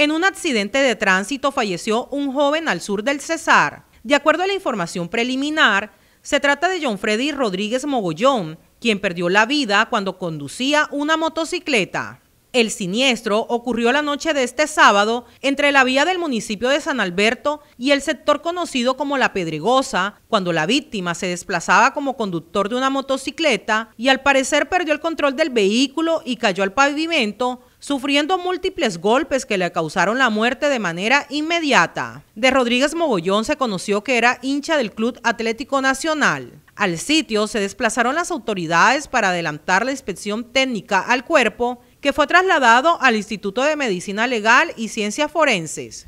En un accidente de tránsito falleció un joven al sur del Cesar. De acuerdo a la información preliminar, se trata de John Freddy Rodríguez Mogollón, quien perdió la vida cuando conducía una motocicleta. El siniestro ocurrió la noche de este sábado entre la vía del municipio de San Alberto y el sector conocido como La Pedregosa, cuando la víctima se desplazaba como conductor de una motocicleta y al parecer perdió el control del vehículo y cayó al pavimento, sufriendo múltiples golpes que le causaron la muerte de manera inmediata. De Rodríguez Mogollón se conoció que era hincha del Club Atlético Nacional. Al sitio se desplazaron las autoridades para adelantar la inspección técnica al cuerpo que fue trasladado al Instituto de Medicina Legal y Ciencias Forenses.